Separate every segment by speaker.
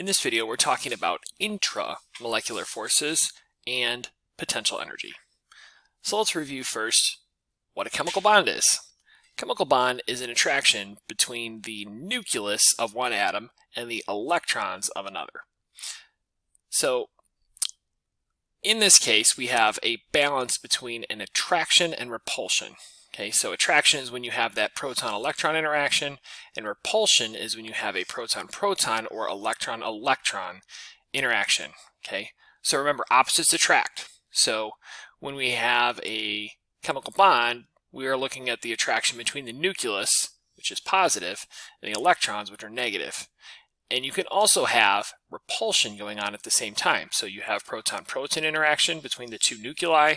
Speaker 1: In this video, we're talking about intramolecular forces and potential energy. So let's review first what a chemical bond is. Chemical bond is an attraction between the nucleus of one atom and the electrons of another. So in this case, we have a balance between an attraction and repulsion. Okay, so attraction is when you have that proton-electron interaction, and repulsion is when you have a proton-proton or electron-electron interaction. Okay, so remember, opposites attract. So when we have a chemical bond, we are looking at the attraction between the nucleus, which is positive, and the electrons, which are negative. And you can also have repulsion going on at the same time. So you have proton-proton interaction between the two nuclei,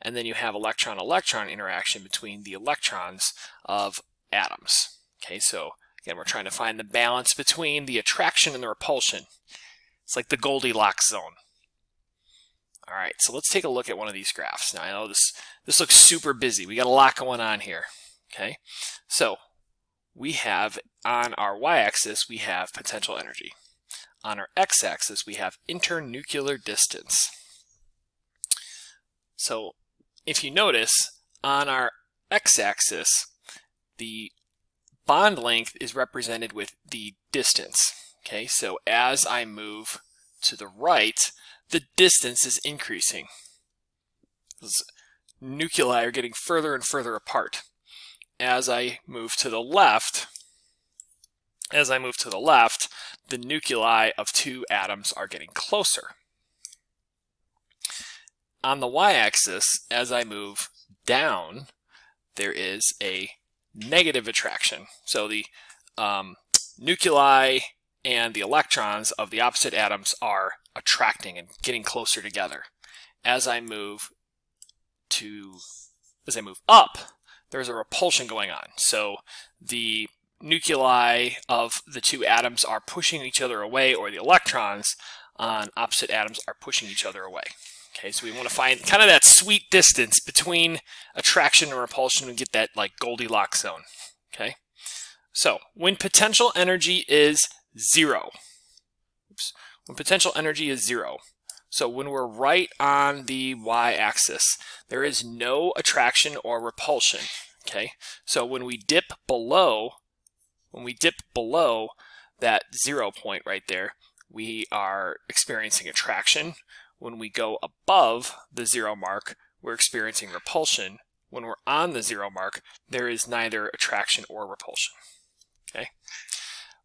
Speaker 1: and then you have electron-electron interaction between the electrons of atoms. Okay, so again, we're trying to find the balance between the attraction and the repulsion. It's like the Goldilocks zone. All right, so let's take a look at one of these graphs. Now I know this, this looks super busy. We got a lot going on here. Okay, so we have on our y-axis, we have potential energy. On our x-axis, we have internuclear distance. So if you notice, on our x-axis, the bond length is represented with the distance. Okay, so as I move to the right, the distance is increasing. Nuclei are getting further and further apart as I move to the left, as I move to the left, the nuclei of two atoms are getting closer. On the y-axis, as I move down, there is a negative attraction. So the um, nuclei and the electrons of the opposite atoms are attracting and getting closer together. As I move to, as I move up, there's a repulsion going on. So the nuclei of the two atoms are pushing each other away, or the electrons on opposite atoms are pushing each other away. Okay, so we want to find kind of that sweet distance between attraction and repulsion and get that like Goldilocks zone. Okay, so when potential energy is zero, oops, when potential energy is zero, so when we're right on the y-axis, there is no attraction or repulsion. Okay, so when we dip below, when we dip below that zero point right there, we are experiencing attraction. When we go above the zero mark, we're experiencing repulsion. When we're on the zero mark, there is neither attraction or repulsion. Okay,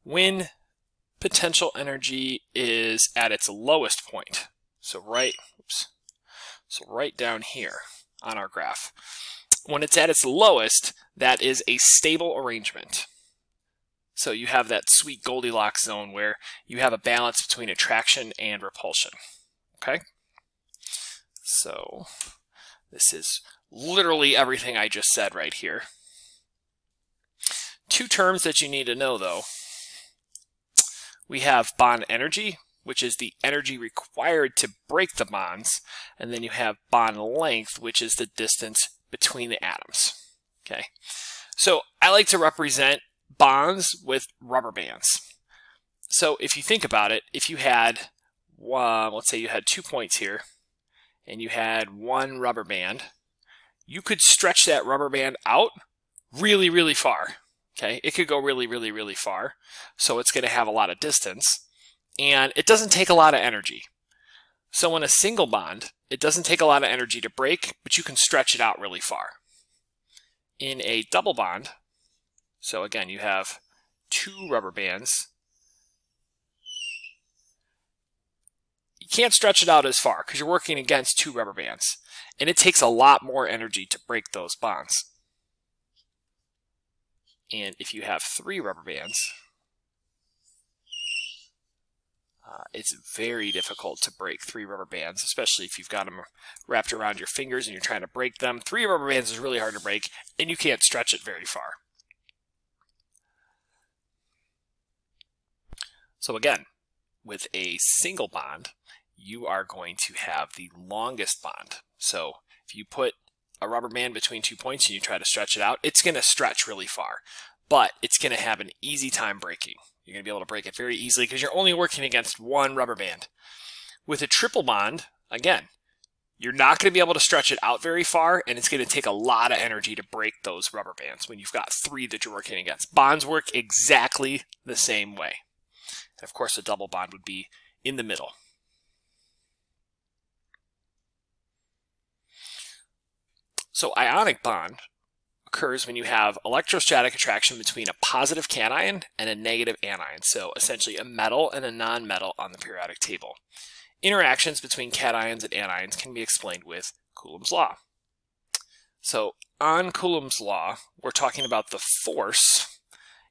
Speaker 1: when potential energy is at its lowest point, so right, oops, so right down here on our graph. When it's at its lowest, that is a stable arrangement. So you have that sweet Goldilocks zone where you have a balance between attraction and repulsion. Okay? So this is literally everything I just said right here. Two terms that you need to know though. We have bond energy, which is the energy required to break the bonds, and then you have bond length, which is the distance between the atoms. Okay, so I like to represent bonds with rubber bands. So if you think about it, if you had, one, let's say you had two points here, and you had one rubber band, you could stretch that rubber band out really, really far. Okay, it could go really, really, really far. So it's going to have a lot of distance and it doesn't take a lot of energy. So in a single bond, it doesn't take a lot of energy to break, but you can stretch it out really far. In a double bond, so again, you have two rubber bands, you can't stretch it out as far because you're working against two rubber bands. And it takes a lot more energy to break those bonds. And if you have three rubber bands, Uh, it's very difficult to break three rubber bands, especially if you've got them wrapped around your fingers and you're trying to break them. Three rubber bands is really hard to break, and you can't stretch it very far. So again, with a single bond, you are going to have the longest bond. So if you put a rubber band between two points and you try to stretch it out, it's going to stretch really far, but it's going to have an easy time breaking. You're going to be able to break it very easily because you're only working against one rubber band. With a triple bond, again, you're not going to be able to stretch it out very far, and it's going to take a lot of energy to break those rubber bands when you've got three that you're working against. Bonds work exactly the same way. And of course, a double bond would be in the middle. So ionic bond occurs when you have electrostatic attraction between a positive cation and a negative anion, so essentially a metal and a nonmetal on the periodic table. Interactions between cations and anions can be explained with Coulomb's law. So on Coulomb's law, we're talking about the force,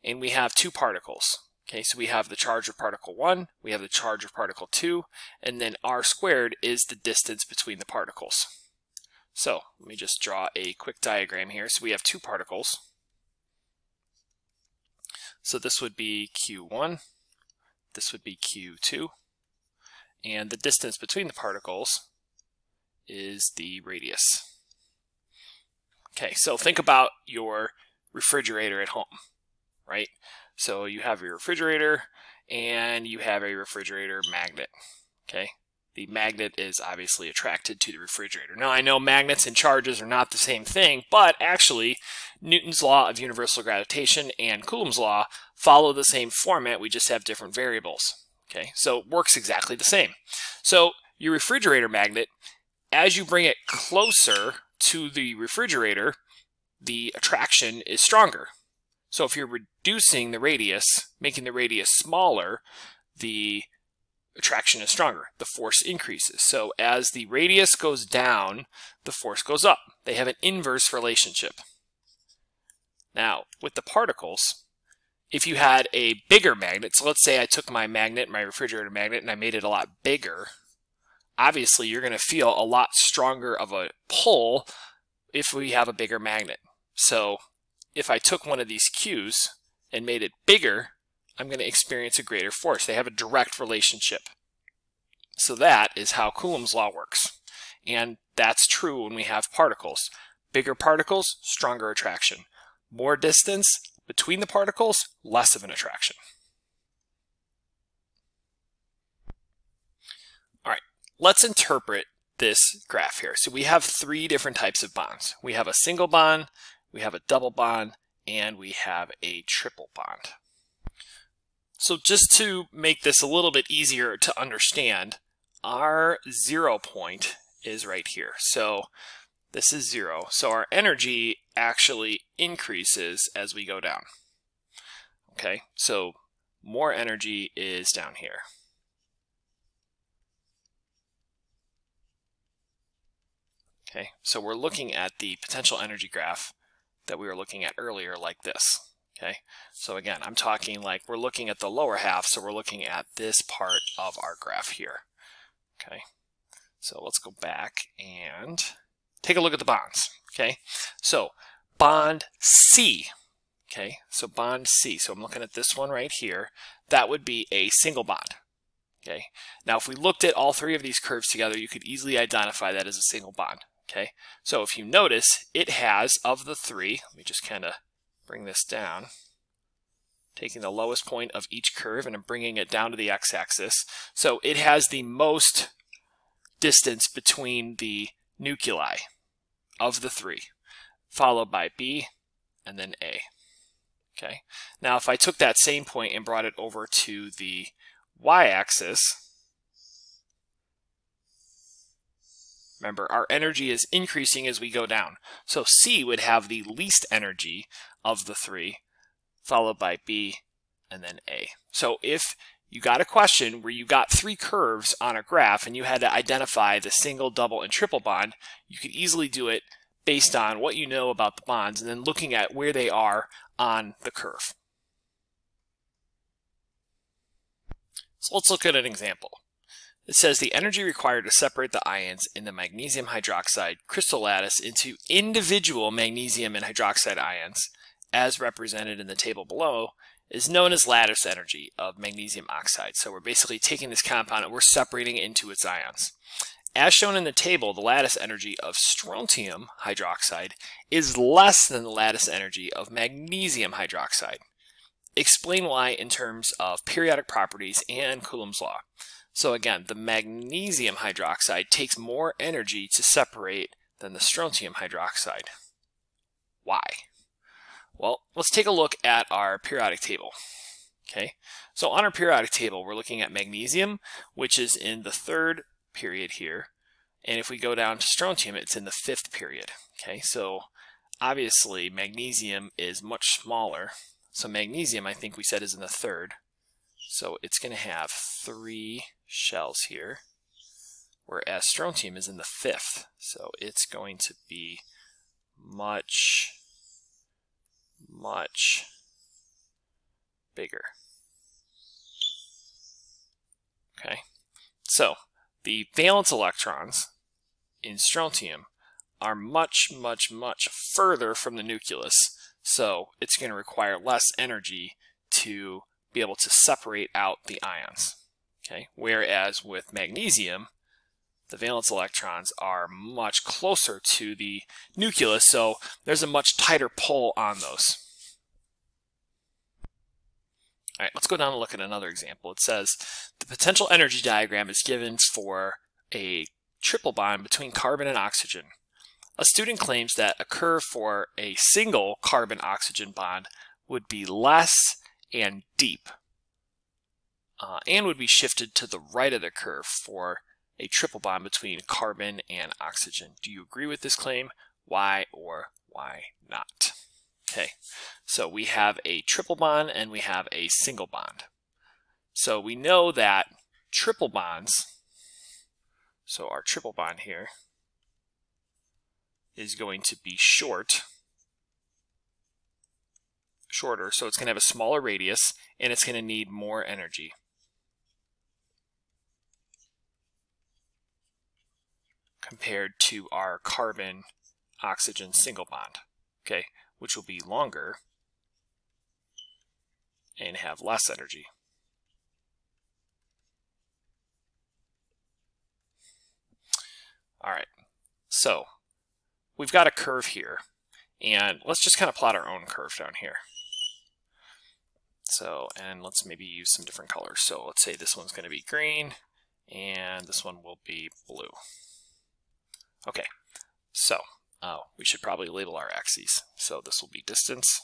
Speaker 1: and we have two particles. Okay, so we have the charge of particle 1, we have the charge of particle 2, and then r squared is the distance between the particles. So let me just draw a quick diagram here. So we have two particles. So this would be Q1, this would be Q2, and the distance between the particles is the radius. Okay, so think about your refrigerator at home, right? So you have your refrigerator and you have a refrigerator magnet, okay? The magnet is obviously attracted to the refrigerator. Now I know magnets and charges are not the same thing, but actually Newton's law of universal gravitation and Coulomb's law follow the same format, we just have different variables. Okay, so it works exactly the same. So your refrigerator magnet, as you bring it closer to the refrigerator, the attraction is stronger. So if you're reducing the radius, making the radius smaller, the attraction is stronger. The force increases. So as the radius goes down, the force goes up. They have an inverse relationship. Now, with the particles, if you had a bigger magnet, so let's say I took my magnet, my refrigerator magnet, and I made it a lot bigger, obviously you're going to feel a lot stronger of a pull if we have a bigger magnet. So if I took one of these Qs and made it bigger, I'm going to experience a greater force. They have a direct relationship. So that is how Coulomb's law works. And that's true when we have particles. Bigger particles, stronger attraction. More distance, between the particles, less of an attraction. All right, let's interpret this graph here. So we have three different types of bonds. We have a single bond, we have a double bond, and we have a triple bond. So just to make this a little bit easier to understand, our zero point is right here. So this is zero. So our energy actually increases as we go down. Okay, so more energy is down here. Okay, so we're looking at the potential energy graph that we were looking at earlier like this. Okay, so again, I'm talking like we're looking at the lower half, so we're looking at this part of our graph here. Okay, so let's go back and take a look at the bonds. Okay, so bond C. Okay, so bond C. So I'm looking at this one right here. That would be a single bond. Okay, now if we looked at all three of these curves together, you could easily identify that as a single bond. Okay, so if you notice, it has, of the three, let me just kind of bring this down, taking the lowest point of each curve and bringing it down to the x-axis. So it has the most distance between the nuclei of the three, followed by B and then A. Okay. Now if I took that same point and brought it over to the y-axis, remember our energy is increasing as we go down. So C would have the least energy of the three, followed by B and then A. So if you got a question where you got three curves on a graph and you had to identify the single, double, and triple bond, you could easily do it based on what you know about the bonds and then looking at where they are on the curve. So let's look at an example. It says the energy required to separate the ions in the magnesium hydroxide crystal lattice into individual magnesium and hydroxide ions, as represented in the table below, is known as lattice energy of magnesium oxide. So we're basically taking this compound and we're separating it into its ions. As shown in the table, the lattice energy of strontium hydroxide is less than the lattice energy of magnesium hydroxide. explain why in terms of periodic properties and Coulomb's law. So again, the magnesium hydroxide takes more energy to separate than the strontium hydroxide. Why? Well, let's take a look at our periodic table. Okay, so on our periodic table, we're looking at magnesium, which is in the third period here. And if we go down to strontium, it's in the fifth period. Okay, so obviously magnesium is much smaller. So magnesium, I think we said, is in the third. So it's going to have three shells here, whereas strontium is in the fifth. So it's going to be much, much bigger. Okay, so the valence electrons in strontium are much, much, much further from the nucleus, so it's going to require less energy to be able to separate out the ions. Okay, whereas with magnesium, the valence electrons are much closer to the nucleus, so there's a much tighter pull on those. All right, let's go down and look at another example. It says the potential energy diagram is given for a triple bond between carbon and oxygen. A student claims that a curve for a single carbon-oxygen bond would be less and deep uh, and would be shifted to the right of the curve for a triple bond between carbon and oxygen. Do you agree with this claim? Why or why not? Okay, so we have a triple bond and we have a single bond. So we know that triple bonds, so our triple bond here, is going to be short, shorter, so it's going to have a smaller radius, and it's going to need more energy. Compared to our carbon oxygen single bond, okay, which will be longer and have less energy. All right, so we've got a curve here, and let's just kind of plot our own curve down here. So, and let's maybe use some different colors. So let's say this one's going to be green, and this one will be blue. Okay, so uh, we should probably label our axes. So this will be distance,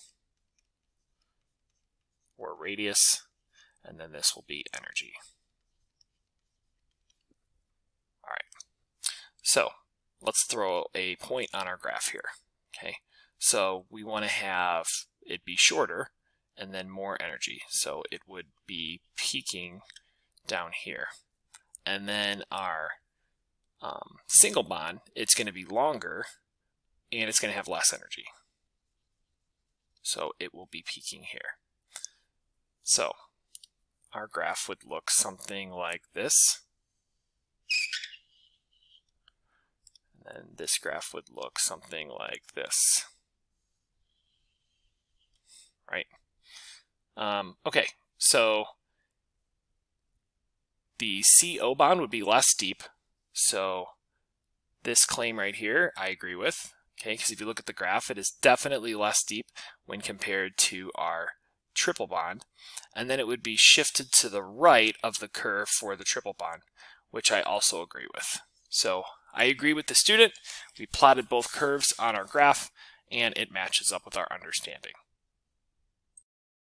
Speaker 1: or radius, and then this will be energy. All right, so let's throw a point on our graph here. Okay, so we want to have it be shorter and then more energy. So it would be peaking down here. And then our um, single bond, it's going to be longer and it's going to have less energy. So it will be peaking here. So our graph would look something like this. And then this graph would look something like this. Right? Um, okay, so the CO bond would be less steep. So this claim right here, I agree with. Okay, because if you look at the graph, it is definitely less deep when compared to our triple bond. And then it would be shifted to the right of the curve for the triple bond, which I also agree with. So I agree with the student. We plotted both curves on our graph, and it matches up with our understanding.